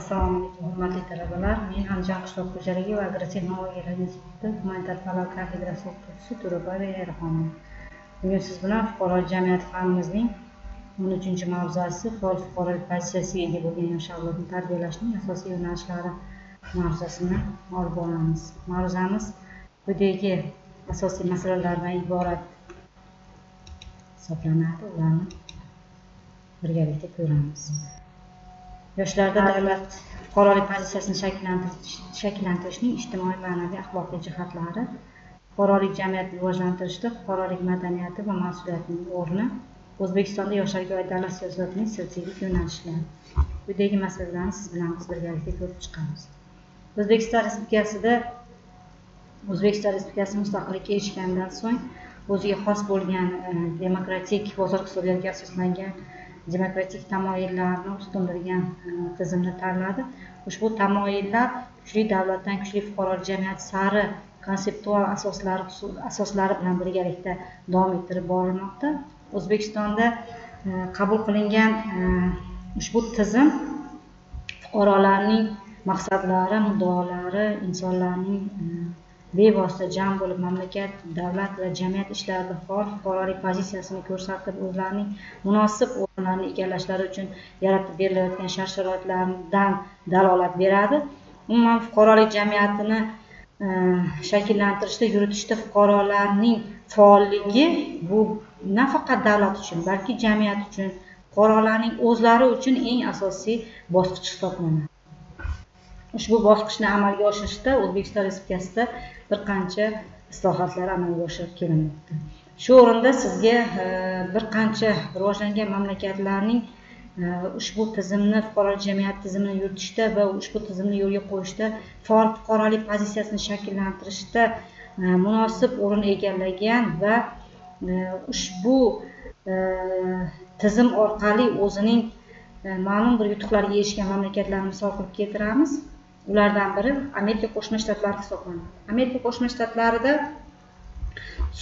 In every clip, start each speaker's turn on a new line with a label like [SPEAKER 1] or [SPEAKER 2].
[SPEAKER 1] assalomu alaykum hurmatli talabalar. Men andijon qishloq xo'jaligi va agrotexnologiyalar instituti gumanitar fanlar kafedrasi o'qituvchisi to'rabova erxonova bugun siz bilan fuqarolik jamiyati fanimizning o'n uchinchi mavzusi faol fuqarolik pozitsiyasiga ega bo'lgan yosh avlodni tarbiyalashning asosiy yo'nalishlari mavzusini olib boramiz mavzamiz quyidagi asosiy masalalardan iborat hisoblanadi. Ularni birgalikda ko'ramiz. Yoshlarda davlat fuqarolik pozitsiyasini shakllantirishning ijtimoiy ma'naviy axloqiy jihatlari fuqarolik jamiyatini rivojlantirishda fuqarolik madaniyati va mas'uliyatining o'rni o'zbekistonda yoshlarga oid davlat siyosatining strategik yo'nalishlari. Quyidagi masalalarni siz bilan biz birgalikda ko'rib chiqamiz. O'zbekiston respublikasida o'zbekiston respublikasi mustaqillikka erishgandan so'ng o'ziga xos bo'lgan e, demokratik bozor iqtisodiyotiga asoslangan demokratik tamoyillarni ustundirgan e, tizimni tanladi. Ushbu tamoyillar kuchli davlatdan kuchli fuqarolik jamiyati sari konseptual asoslari asoslari bilan birgalikda davom ettirib borilmoqda. O'zbekistonda e, qabul qilingan e, ushbu tizim fuqarolarning maqsadlari muddaolari insonlarning bevosita jam bo'lib mamlakat davlat va jamiyat ishlarida faol fuqarolik pozitsiyasini ko'rsatib o'zlarining munosib o'rinlarini egallashlari uchun yaratib berilayotgan shart sharoitlardan dalolat beradi. Umuman fuqarolik jamiyatini e, shakllantirishda yuritishda fuqarolarning faolligi bu nafaqat davlat uchun balki jamiyat uchun fuqarolarning o'zlari uchun eng asosiy bosqich hisoblanadi. Ushbu bosqichni amalga oshirishda o'zbekiston respublikasida bir qancha islohotlar amalga oshirib kelinmoqda shu o'rinda sizga e, bir qancha rivojlangan mamlakatlarning e, ushbu tizimni fuqarolik jamiyati tizimini yuritishda va ushbu tizimni yo'lga qo'yishda faol fuqarolik pozitsiyasini shakllantirishda e, munosib o'rin egallagan va ushbu tizim orqali o'zining ma'lum bir yutuqlarga erishgan mamlakatlarni misol qilib keltiramiz. Ulardan biri amerika qo'shma shtatlari hisoblanadi. Amerika qo'shma shtatlarida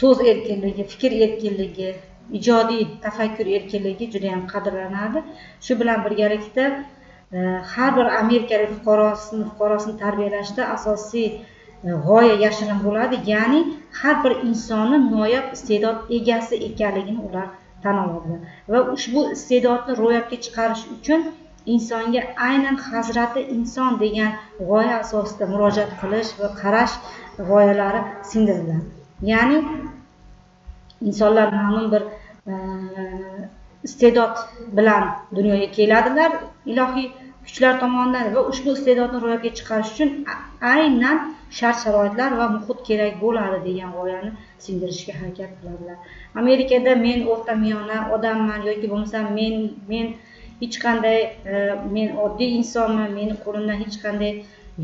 [SPEAKER 1] so'z erkinligi fikr erkinligi ijodiy tafakkur erkinligi juda yam qadrlanadi. Shu bilan birgalikda e, har bir amerikalik fuqarosini fuqarosini tarbiyalashda asosiy e, g'oya yashirin bo'ladi. Ya'ni har bir insonni noyob iste'dod egasi ekanligini ular tan oladi. Va ushbu iste'dodni ro'yobga chiqarish uchun insonga aynan hazrati inson degan g'oya asosida murojaat qilish va qarash g'oyalari singdiriladi. Ya'ni insonlar ma'lum bir e, iste'dod bilan dunyoga keladilar ilohiy kuchlar tomonidan va ushbu iste'dodni ro'yobga chiqarish uchun aynan shart sharoitlar va muhit kerak bo'ladi degan g'oyani singdirishga harakat qiladilar. Amerikada men o'rtamiyona odamman yoki bo'lmasam men men hech qanday e, men oddiy insonman meni qo'limdan hech qanday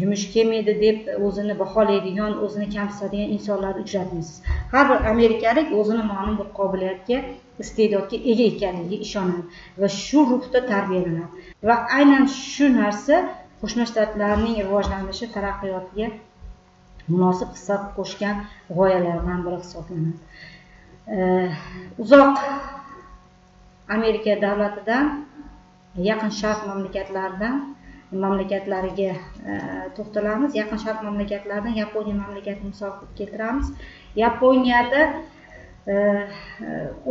[SPEAKER 1] yumush kelmaydi deb o'zini baholaydigan o'zini kamsitadigan insonlarni uchratmaysiz. Har bir amerikalik o'zini ma'lum bir qobiliyatga iste'dodga ega ekanligiga ishonadi va shu ruhda tarbiyalanadi. Va aynan shu narsa qo'shma shtatlarning rivojlanishi taraqqiyotiga munosib hissa qo'shgan g'oyalardan biri hisoblanadi. E, uzoq amerika davlatidan yaqin sharq mamlakatlaridan mamlakatlariga e, to'xtalamiz. Yaqin sharq mamlakatlaridan yaponiya mamlakatini misol qilib keltiramiz. Yaponiyada e, e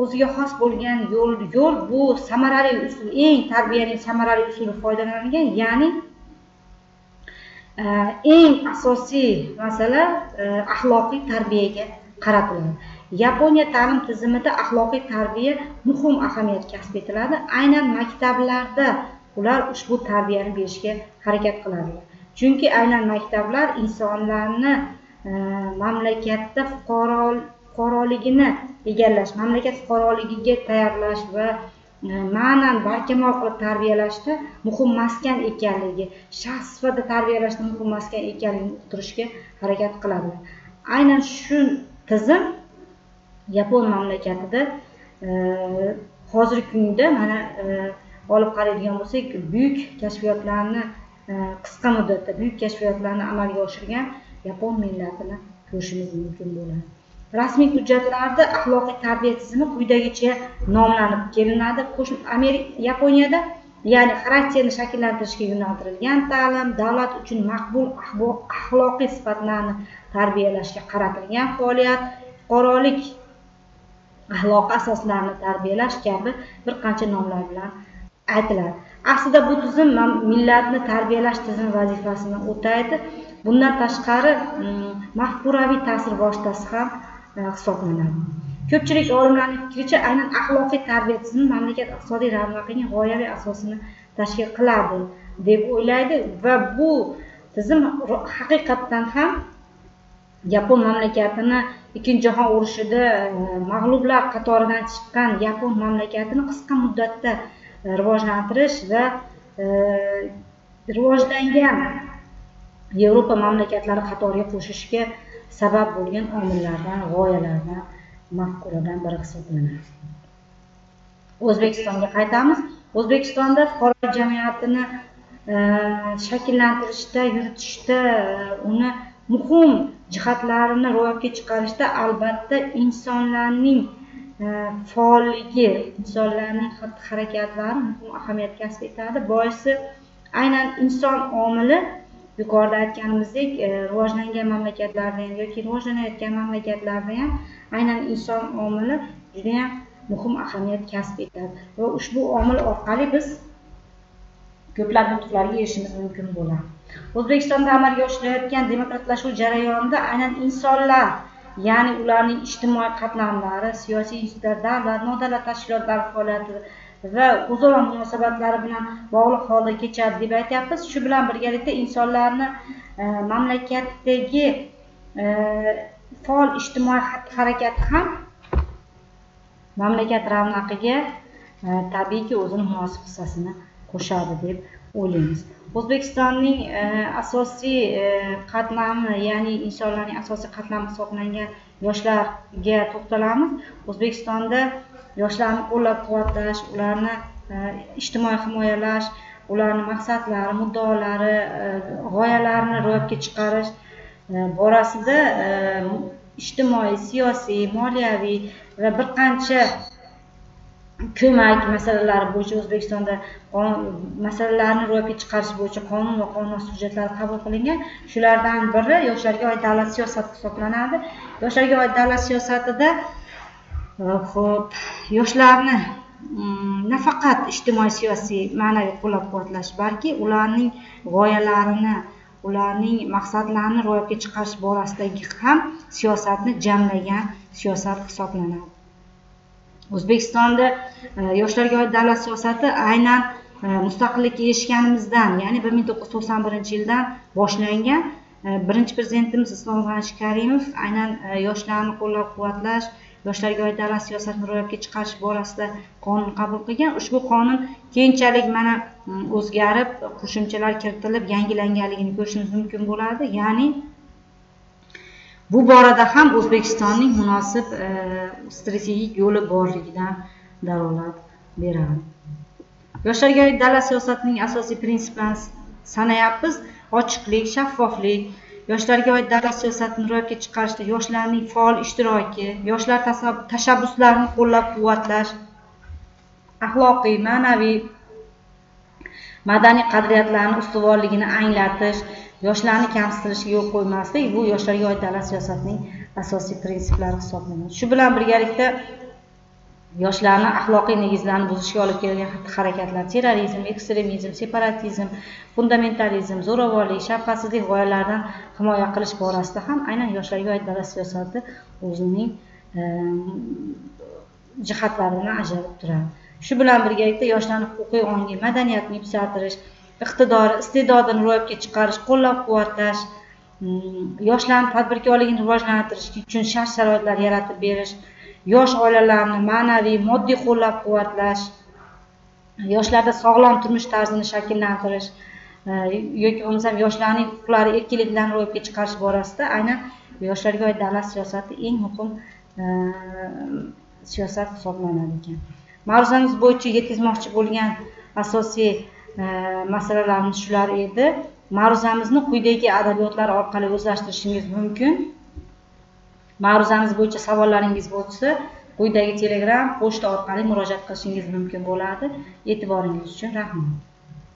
[SPEAKER 1] o'ziga xos bo'lgan yo'l yo'l bu samarali usul eng tarbiyaning samarali usuli foydalanilgan ya'ni e, eng asosiy masala e, axloqiy tarbiyaga qaratiladi. Yaponiya ta'lim tizimida axloqiy tarbiya muhim ahamiyat kasb etiladi. Aynan maktablarda ular ushbu tarbiyani berishga harakat qiladilar chunki aynan maktablar insonlarni e, mamlakatda fuqaroligini egallash mamlakat fuqaroligiga tayyorlash va e, ma'nan barkamol qilib tarbiyalashda muhim maskan ekanligi shaxs sifatida tarbiyalashda muhim maskan ekanligini uqtirishga harakat qiladilar aynan shu tizim yapon mamlakatida e, hozirgi kunda mana e, olib qaraydigan bo'lsak buyuk kashfiyotlarni e, qisqa muddatda buyuk kashfiyotlarni amalga oshirgan yapon millatini ko'rishimiz mumkin bo'ladi. Rasmiy hujjatlarda axloqiy tarbiya tizimi quyidagicha nomlanib kelinadi. Yaponiyada ya'ni xarakterni shakllantirishga yo'naltirilgan ta'lim davlat uchun maqbul axloqiy sifatlarni tarbiyalashga qaratilgan faoliyat fuqarolik axloqi asoslarini tarbiyalash kabi bir qancha nomlar bilan aytiladi. Aslida bu tizim millatni tarbiyalash tizimi vazifasini o'taydi. Bundan tashqari mm, mafkuraviy ta'sir vositasi ham e, hisoblanadi. Ko'pchilik olimlarning fikricha aynan axloqiy tarbiya tizimi mamlakat iqtisodiy ravnaqining g'oyaviy asosini tashkil qiladi deb o'ylaydi va bu tizim haqiqatdan ham yapon mamlakatini ikkinchi jahon urushida e, mag'lublar qatoridan chiqqan yapon mamlakatini qisqa muddatda e, rivojlantirish va e, rivojlangan yevropa mamlakatlari qatoriga qo'shishga sabab bo'lgan omillardan g'oyalardan mafkuradan biri hisoblanadi. O'zbekistonga qaytamiz. O'zbekistonda fuqaro jamiyatini shakllantirishda yuritishda uni muhim jihatlarini ro'yobga chiqarishda albatta insonlarning e, faolligi insonlarning xatti harakatlari muhim ahamiyat kasb etadi. Boisi aynan inson omili yuqorida aytganimizdek e, rivojlangan mamlakatlarda ham yoki rivojlanayotgan mamlakatlarda ham aynan inson omili judayam muhim ahamiyat kasb etadi. Va ushbu omil orqali biz ko'plab yutuqlarga erishishimiz mumkin bo'ladi. O'zbekistonda amalga oshirilayotgan demokratlashuv jarayonida aynan insonlar ya'ni ularning ijtimoiy qatlamlari siyosiy institutlar davlat nodavlat tashkilotlari faoliyati va o'zaro munosabatlari bilan bog'liq holda kechadi deb aytyapmiz. Shu bilan birgalikda insonlarni e, mamlakatdagi e, faol ijtimoiy harakati ham mamlakat ravnaqiga e, tabiiyki o'zini munosib hissasini qo'shadi deb o'ylaymiz. O'zbekistonning e, asosiy e, qatnami ya'ni insonlarning asosiy qatlami hisoblangan yoshlarga to'xtalamiz. O'zbekistonda yoshlarni qo'llab quvvatlash ularni e, ijtimoiy himoyalash ularni maqsadlari muddaolari e, g'oyalarini ro'yobga chiqarish e, borasida e, ijtimoiy siyosiy moliyaviy va bir qancha ko'mak masalalari bo'yicha o'zbekistonda masalalarni ro'yobga chiqarish bo'yicha qonun va qonun hujjatlari qabul qilingan. Shulardan biri yoshlarga oid davlat siyosati hisoblanadi. Yoshlarga oid davlat siyosatida e, ho'p yoshlarni mm, nafaqat ijtimoiy siyosiy ma'naviy qo'llab quvvatlash balki ularning g'oyalarini ularning maqsadlarini ro'yobga chiqarish borasidagi ham siyosatni jamlagan siyosat hisoblanadi. O'zbekistonda e, yoshlarga oid davlat siyosati aynan e, mustaqillikka erishganimizdan ya'ni bir ming to'qqiz yuz to'qson birinchi yildan boshlangan e, birinchi prezidentimiz islom karimov aynan yoshlarni qo'llab quvvatlash yoshlarga oid davlat siyosatini ro'yobga chiqarish borasida qonun qabul qilgan. Ushbu qonun keyinchalik mana o'zgarib qo'shimchalar kiritilib yangilanganligini ko'rishimiz mumkin bo'ladi. Ya'ni bu borada ham o'zbekistonning munosib e, strategik yo'li borligidan dalolat beradi yoshlarga oid davlat siyosatining asosiy prinsiplarini sanayapmiz. Ochiqlik shaffoflik yoshlarga oid davlat siyosatini ro'yobga chiqarishda yoshlarning faol ishtiroki yoshlar tashabbuslarini qo'llab quvvatlash axloqiy ma'naviy madaniy qadriyatlarni ustuvorligini anglatish yoshlarni kamsitilishiga yo'l qo'ymaslik bu yoshlarga oid davlat siyosatining asosiy prinsiplari hisoblanadi. Shu bilan birgalikda yoshlarni axloqiy negizlarni buzishga olib kelgan xatti harakatlar terrorizm ekstremizm separatizm fundamentalizm zo'ravonlik shafqatsizlik g'oyalaridan himoya qilish borasida ham aynan yoshlarga oid davlat siyosati o'zining e, jihatlaridan ajralib turadi. Shu bilan birgalikda yoshlarni huquqiy ongi madaniyatini yuksaltirish iqtidori iste'dodini ro'yobga chiqarish qo'llab quvvatlash mm, yoshlarni tadbirkorligini rivojlantirish uchun shart sharoitlar yaratib berish yosh oilalarni ma'naviy moddiy qo'llab quvvatlash yoshlarda sog'lom turmush tarzini shakllantirish e, yoki bo'lmasam yoshlarning huquqlari erkinliklarini ro'yobga chiqarish borasida aynan yoshlarga oid davlat siyosati eng muhim e, siyosat hisoblanadi ekan. Ma'ruzamiz bo'yicha yetkazmoqchi bo'lgan asosiy masalalarimiz shular edi. Ma'ruzamizni quyidagi adabiyotlar orqali o'zlashtirishingiz mumkin. Ma'ruzamiz bo'yicha savollaringiz bo'lsa quyidagi telegram pochta orqali murojaat qilishingiz mumkin bo'ladi. E'tiboringiz uchun rahmat.